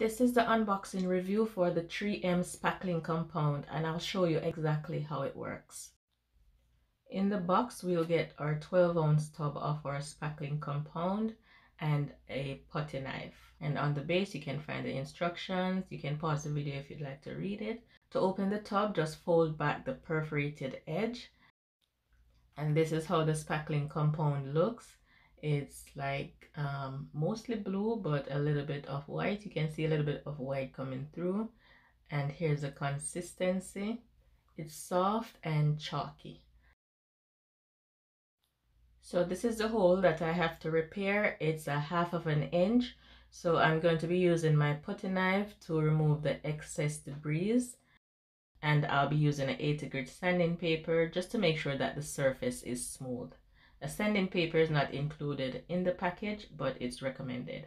This is the unboxing review for the 3M spackling compound and I'll show you exactly how it works. In the box we'll get our 12 ounce tub of our spackling compound and a putty knife. And on the base you can find the instructions. You can pause the video if you'd like to read it. To open the tub just fold back the perforated edge. And this is how the spackling compound looks it's like um, mostly blue but a little bit of white. You can see a little bit of white coming through. And here's the consistency. It's soft and chalky. So this is the hole that I have to repair. It's a half of an inch. So I'm going to be using my putty knife to remove the excess debris. And I'll be using an 80 grit sanding paper just to make sure that the surface is smooth a sanding paper is not included in the package, but it's recommended.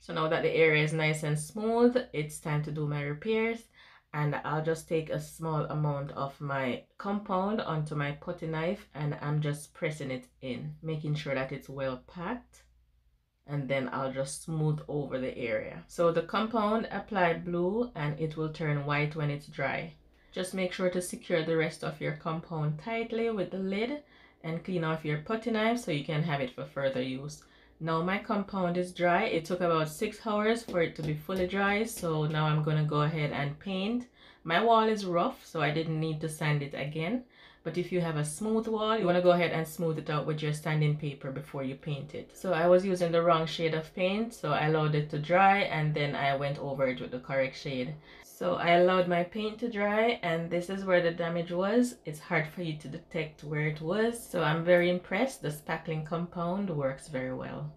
So now that the area is nice and smooth, it's time to do my repairs. And I'll just take a small amount of my compound onto my putty knife and I'm just pressing it in, making sure that it's well packed. And then I'll just smooth over the area. So the compound applied blue and it will turn white when it's dry. Just make sure to secure the rest of your compound tightly with the lid and clean off your putty knife so you can have it for further use. Now my compound is dry. It took about six hours for it to be fully dry. So now I'm going to go ahead and paint. My wall is rough, so I didn't need to sand it again. But if you have a smooth wall, you want to go ahead and smooth it out with your sanding paper before you paint it. So I was using the wrong shade of paint, so I allowed it to dry and then I went over it with the correct shade. So I allowed my paint to dry and this is where the damage was. It's hard for you to detect where it was. So I'm very impressed. The spackling compound works very well.